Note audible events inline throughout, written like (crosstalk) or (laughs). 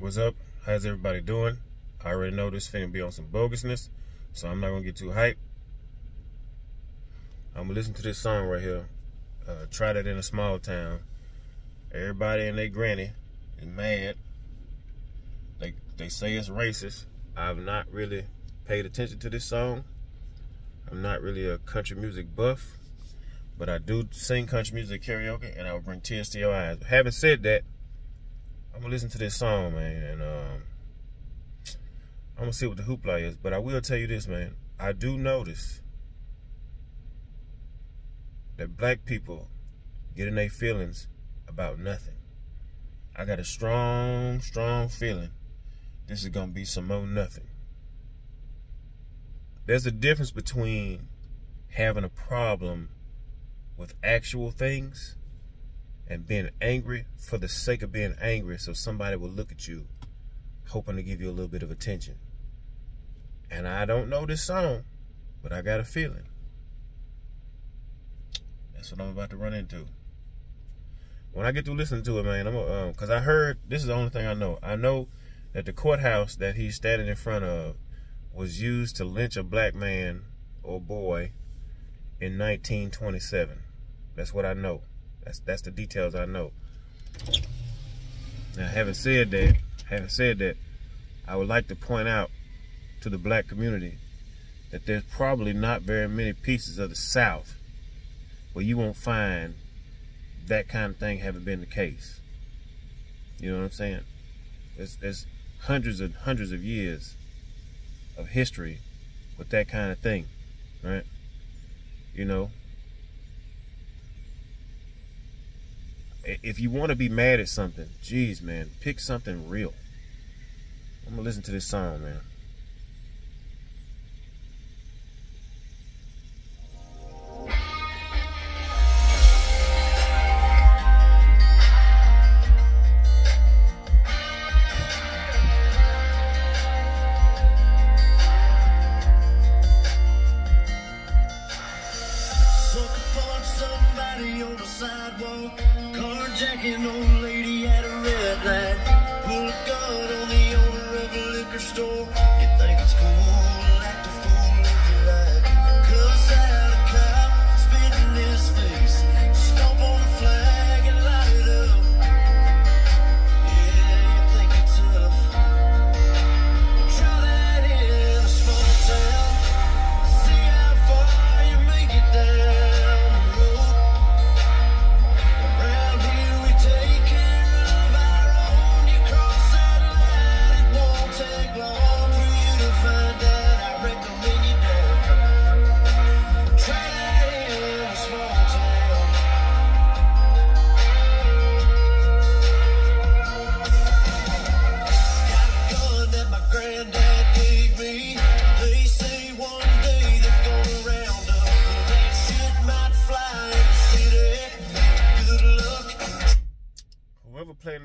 What's up? How's everybody doing? I already know this finna be on some bogusness, so I'm not gonna get too hyped. I'm gonna listen to this song right here. Uh, try that in a small town. Everybody and their granny is mad. They they say it's racist. I've not really paid attention to this song. I'm not really a country music buff, but I do sing country music karaoke, and I will bring tears to your eyes. Having said that, I'm gonna listen to this song, man, and um, I'm gonna see what the hoopla is. But I will tell you this, man. I do notice that black people get in their feelings about nothing. I got a strong, strong feeling this is gonna be some more nothing. There's a difference between having a problem with actual things and being angry for the sake of being angry so somebody will look at you hoping to give you a little bit of attention. And I don't know this song, but I got a feeling. That's what I'm about to run into. When I get to listening to it, man, I'm um, cause I heard this is the only thing I know. I know that the courthouse that he's standing in front of was used to lynch a black man or boy in 1927. That's what I know. That's that's the details I know. Now, having said that, having said that, I would like to point out to the black community that there's probably not very many pieces of the South where you won't find that kind of thing having been the case. You know what I'm saying? There's, there's hundreds and hundreds of years of history with that kind of thing, right? You know, if you want to be mad at something, geez, man, pick something real. I'm gonna listen to this song, man. A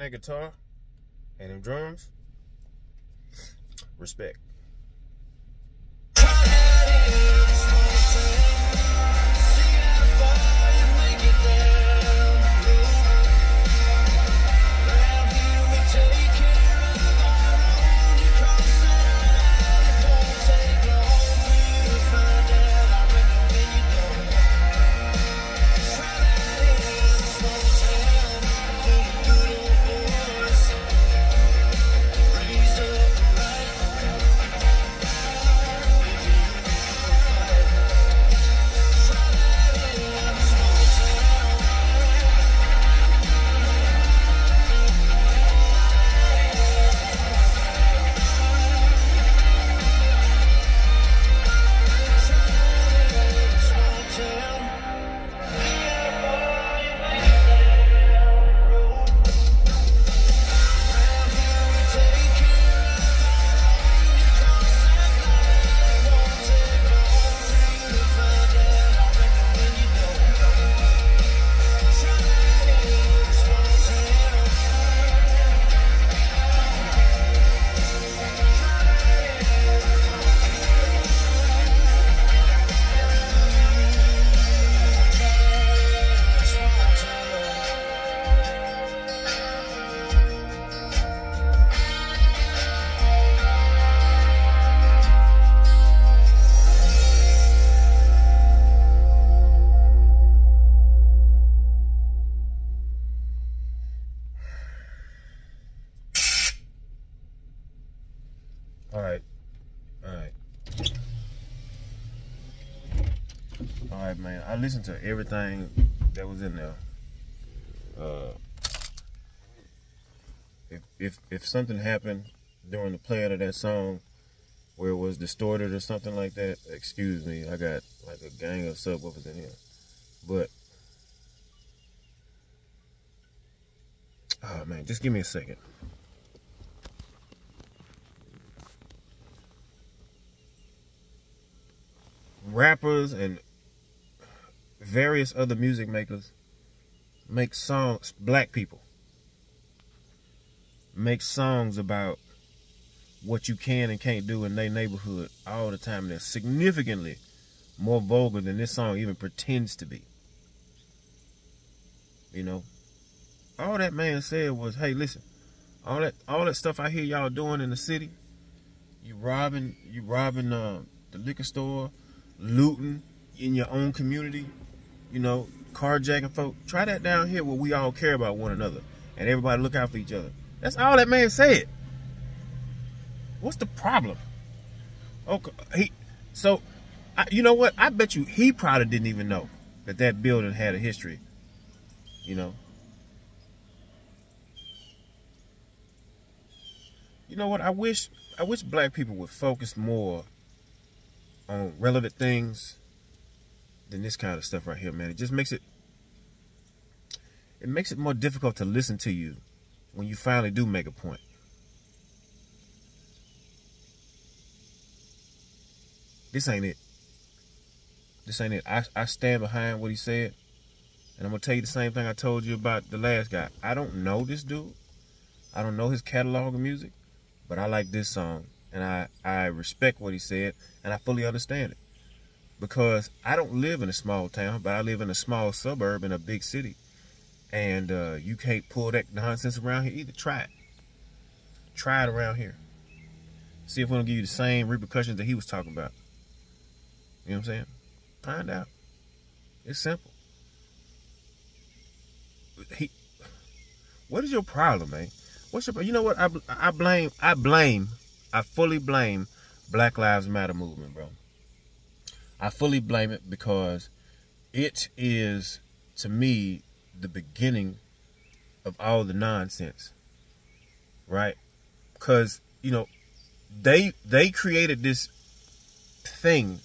that guitar and them drums, respect. I listened to everything that was in there. Uh, if if if something happened during the playing of that song where it was distorted or something like that, excuse me. I got like a gang of subwoofers in here, but oh man, just give me a second. rappers and various other music makers make songs black people make songs about what you can and can't do in their neighborhood all the time. They're significantly more vulgar than this song even pretends to be. You know all that man said was hey listen all that all that stuff i hear y'all doing in the city you robbing you robbing uh, the liquor store looting in your own community, you know, carjacking folk. Try that down here where we all care about one another and everybody look out for each other. That's all that man said. What's the problem? Okay, he. So, I, you know what? I bet you he probably didn't even know that that building had a history. You know. You know what? I wish I wish black people would focus more on relevant things than this kind of stuff right here, man. It just makes it it makes it more difficult to listen to you when you finally do make a point. This ain't it. This ain't it. I, I stand behind what he said. And I'm gonna tell you the same thing I told you about the last guy. I don't know this dude. I don't know his catalog of music, but I like this song and I, I respect what he said and I fully understand it. Because I don't live in a small town, but I live in a small suburb in a big city. And uh, you can't pull that nonsense around here either. Try it. Try it around here. See if we're gonna give you the same repercussions that he was talking about. You know what I'm saying? Find out. It's simple. He, what is your problem, man? What's your? You know what? I I blame I blame I fully blame Black Lives Matter movement, bro. I fully blame it because it is to me the beginning of all the nonsense. Right? Cuz you know they they created this thing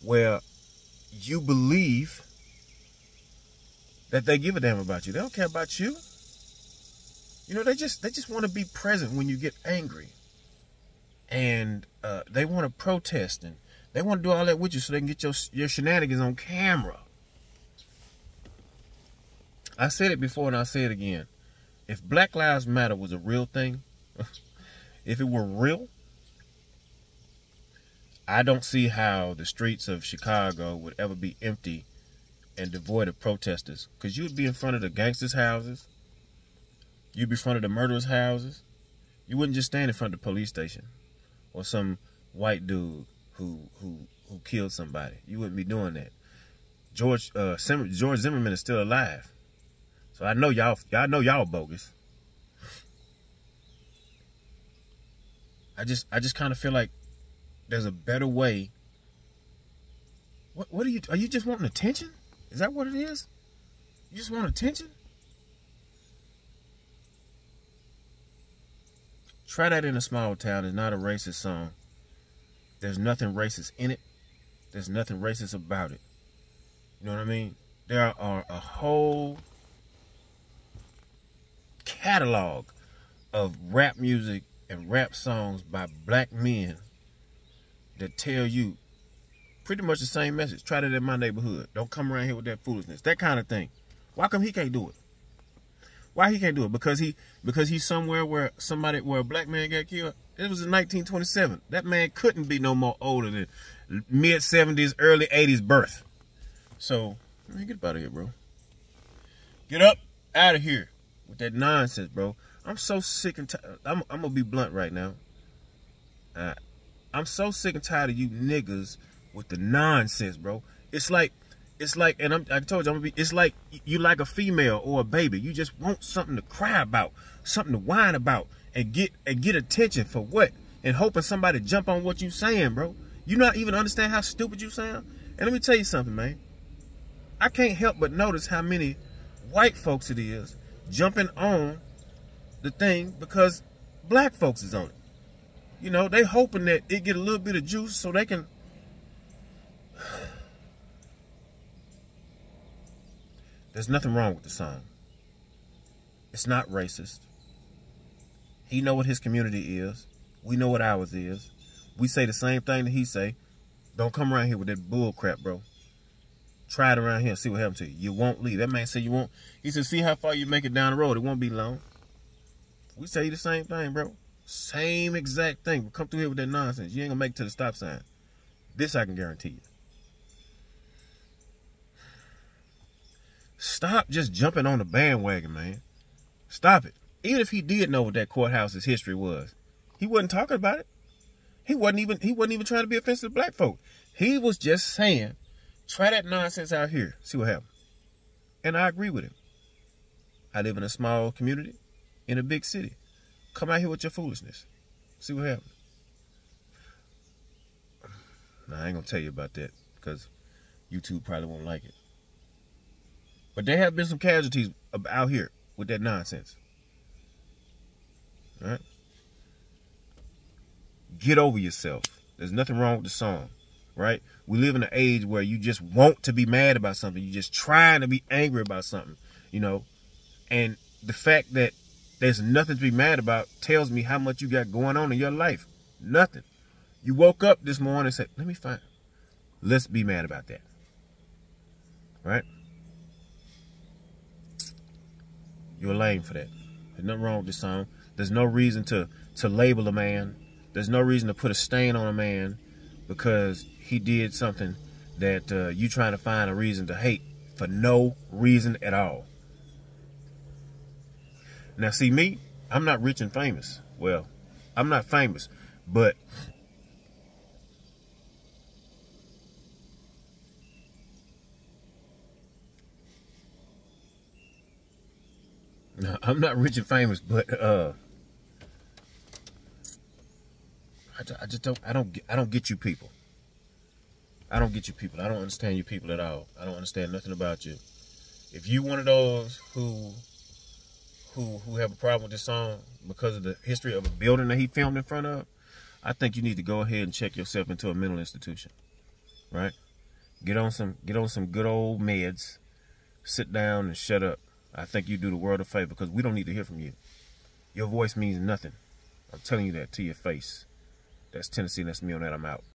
where you believe that they give a damn about you. They don't care about you. You know, they just they just want to be present when you get angry. And uh, they want to protest and they want to do all that with you so they can get your your shenanigans on camera. I said it before and I'll say it again. If Black Lives Matter was a real thing, (laughs) if it were real, I don't see how the streets of Chicago would ever be empty and devoid of protesters. Because you would be in front of the gangsters' houses, you'd be in front of the murderers' houses. You wouldn't just stand in front of the police station or some white dude who who who killed somebody. You wouldn't be doing that. George uh, George Zimmerman is still alive, so I know y'all y'all know y'all bogus. I just I just kind of feel like there's a better way. What what are you are you just wanting attention? Is that what it is? You just want attention? Try that in a small town. It's not a racist song. There's nothing racist in it. There's nothing racist about it. You know what I mean? There are a whole catalog of rap music and rap songs by black men that tell you pretty much the same message. Try that in my neighborhood. Don't come around here with that foolishness. That kind of thing. Why come he can't do it? Why he can't do it? Because he because he's somewhere where somebody where a black man got killed. It was in 1927. That man couldn't be no more older than mid 70s, early 80s birth. So, man, get up out of here, bro. Get up out of here with that nonsense, bro. I'm so sick and tired. I'm, I'm gonna be blunt right now. Uh, I'm so sick and tired of you niggas with the nonsense, bro. It's like, it's like, and I'm, I told you, I'm gonna be. It's like you like a female or a baby. You just want something to cry about, something to whine about, and get and get attention for what? and hoping somebody jump on what you're saying, bro. You not even understand how stupid you sound. And let me tell you something, man. I can't help but notice how many white folks it is jumping on the thing because black folks is on it. You know, they hoping that it get a little bit of juice so they can There's nothing wrong with the song. It's not racist. He know what his community is. We know what ours is. We say the same thing that he say. Don't come around here with that bull crap, bro. Try it around here and see what happens to you. You won't leave. That man said you won't. He said, see how far you make it down the road. It won't be long. We say the same thing, bro. Same exact thing. Come through here with that nonsense. You ain't gonna make it to the stop sign. This I can guarantee you. Stop just jumping on the bandwagon, man. Stop it. Even if he did know what that courthouse's history was, he wasn't talking about it. He wasn't even he wasn't even trying to be offensive to black folk. He was just saying, try that nonsense out here. See what happens. And I agree with him. I live in a small community in a big city. Come out here with your foolishness. See what happens. Now I ain't gonna tell you about that because YouTube probably won't like it. But there have been some casualties out here with that nonsense. All right? Get over yourself. There's nothing wrong with the song, right? We live in an age where you just want to be mad about something. You're just trying to be angry about something, you know? And the fact that there's nothing to be mad about tells me how much you got going on in your life. Nothing. You woke up this morning and said, let me find, let's be mad about that. Right? You're lame for that. There's nothing wrong with this song. There's no reason to to label a man. There's no reason to put a stain on a man because he did something that uh, you trying to find a reason to hate for no reason at all. Now, see me, I'm not rich and famous. Well, I'm not famous, but No, I'm not rich and famous, but uh, I, ju- I just don't. I don't. Get, I don't get you people. I don't get you people. I don't understand you people at all. I don't understand nothing about you. If you one of those who who who have a problem with this song because of the history of a building that he filmed in front of, I think you need to go ahead and check yourself into a mental institution. Right? Get on some get on some good old meds. Sit down and shut up. I think you do the world a favor because we don't need to hear from you. Your voice means nothing. I'm telling you that to your face. That's Tennessee. That's me on that. I'm out.